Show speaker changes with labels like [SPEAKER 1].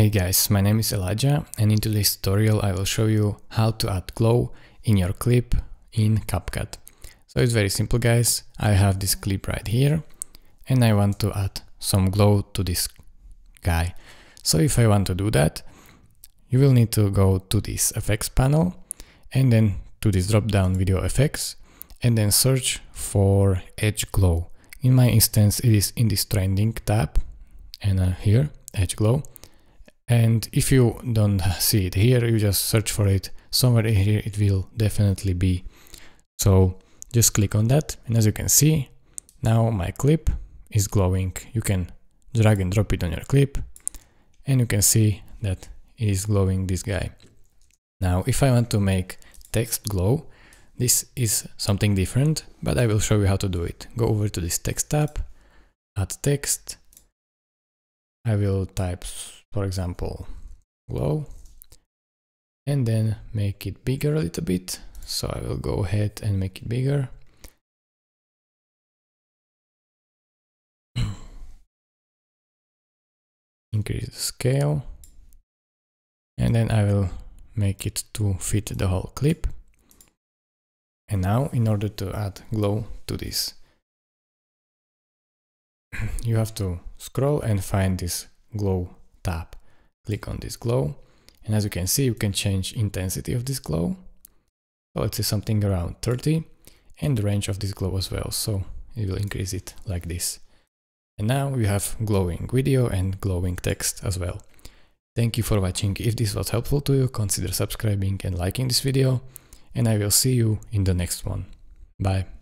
[SPEAKER 1] Hey guys, my name is Elijah and in today's tutorial I will show you how to add glow in your clip in CapCut. So it's very simple guys, I have this clip right here and I want to add some glow to this guy. So if I want to do that, you will need to go to this effects panel and then to this drop down video effects and then search for edge glow. In my instance it is in this trending tab and uh, here edge glow and if you don't see it here you just search for it. Somewhere here it will definitely be. So just click on that. And as you can see now my clip is glowing. You can drag and drop it on your clip. And you can see that it is glowing this guy. Now if I want to make text glow this is something different but I will show you how to do it. Go over to this text tab add text. I will type for example, glow, and then make it bigger a little bit. So I will go ahead and make it bigger. Increase the scale. And then I will make it to fit the whole clip. And now in order to add glow to this, you have to scroll and find this glow tab. Click on this glow and as you can see you can change intensity of this glow. So let's say something around 30 and the range of this glow as well. So it will increase it like this. And now we have glowing video and glowing text as well. Thank you for watching. If this was helpful to you, consider subscribing and liking this video. And I will see you in the next one. Bye.